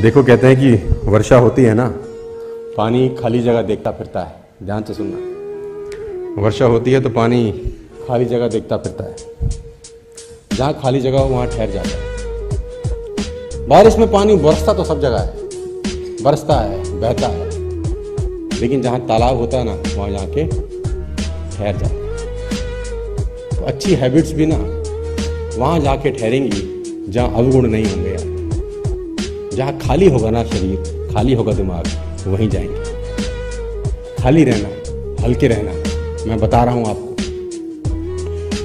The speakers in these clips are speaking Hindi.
देखो कहते हैं कि वर्षा होती है ना, पानी खाली जगह देखता फिरता है, ध्यान से सुनना। वर्षा होती है तो पानी खाली जगह देखता फिरता है। जहाँ खाली जगह हो, वहाँ ठहर जाता है। बारिश में पानी बरसता तो सब जगह है, बरसता है, बहता है। लेकिन जहाँ तालाब होता है ना, वहाँ जाके ठहर जाता है। तो अच्छी हैबिट्स भी ना, वहाँ जाके ठहरेंगी, जहाँ अवगुण नहीं होंगे यार। जहाँ खाली होगा ना शरीर, खाली होगा दिमाग, वहीं जाएँगे। खाली रहना, हल्के रहना, मैं बता रहा हूँ आपको।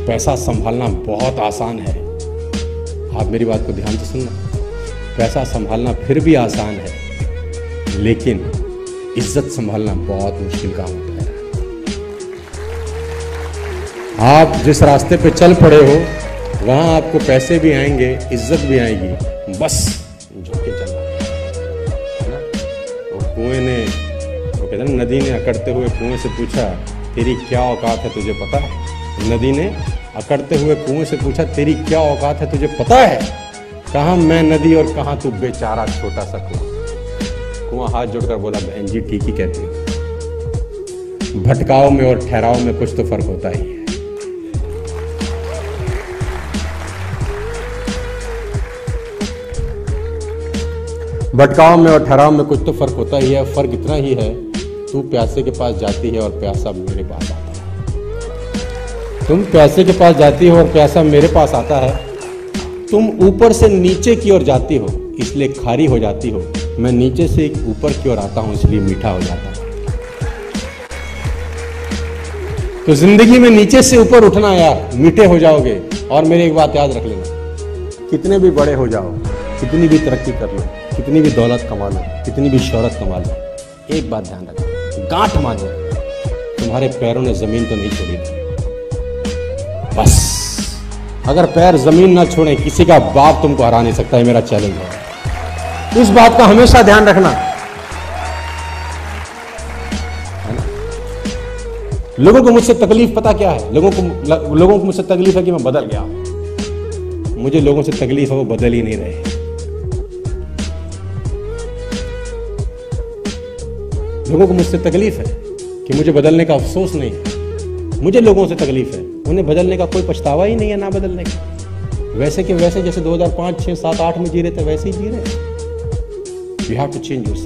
पैसा संभालना बहुत आसान है। आप मेरी बात को ध्यान से सुनना पैसा संभालना फिर भी आसान है, लेकिन इज़्ज़त संभालना बहुत मुश्किल काम होता है। आप जिस रास्ते पे चल पड़े हो, वहाँ आपको पैसे भी आएँगे, इज़्ज़त भी आएगी। बस। झुक के है ना? वो कुएँ ने, वो कहते ना, नदी ने अकड़ते हुए कुएँ से पूछा, तेरी क्या औकात है तुझे पता? है नदी ने अकड़ते हुए कुएँ से पूछा, तेरी क्या औकात है तुझे पता है? कहा, मैं नदी और कहा तू बेचारा छोटा सा कुआँ? कुआँ हाथ जोड़कर बोला, बहन जी, ठीक ही कहती हूँ। भटकाव में और ठहराव में कुछ तो फ़र्क होता ही है। भटकाव में और ठहराव में कुछ तो फ़र्क होता ही है, फ़र्क इतना ही है, तू प्यासे के पास जाती है और प्यासा मेरे पास आता है। तुम प्यासे के पास जाती हो और प्यासा मेरे पास आता है। तुम ऊपर से नीचे की ओर जाती हो, इसलिए खारी हो जाती हो। मैं नीचे से ऊपर की ओर आता हूँ, इसलिए मीठा हो जाता हूँ। तो ज़िंदगी में नीचे से ऊपर उठना यार, मीठे हो जाओगे। और मेरी एक बात याद रख लेना, कितने भी बड़े हो जाओ, कितनी भी तरक्की कर लो। कितनी भी दौलत कमा लो, कितनी भी शोहरत कमा लो, एक बात ध्यान रखना गांठ मानो तुम्हारे पैरों ने ज़मीन तो नहीं छोड़ी। बस। अगर पैर ज़मीन ना छोड़े, किसी का बाप तुमको हरा नहीं सकता है मेरा चैलेंज है। इस बात का हमेशा ध्यान रखना। लोगों को मुझसे तकलीफ़ पता क्या है? लोगों को लोगों को मुझसे तकलीफ़ है कि मैं बदल गया मुझे लोगों से तकलीफ़ है, वो बदल ही नहीं रहे। लोगों को मुझसे तकलीफ़ है कि मुझे बदलने का अफसोस नहीं है। मुझे लोगों से तकलीफ़ है। उन्हें बदलने का कोई पछतावा ही नहीं है ना बदलने का। वैसे कि वैसे जैसे 2005, 6, 7, 8 में जी रहे थे वैसे ही जी रहे you have to change your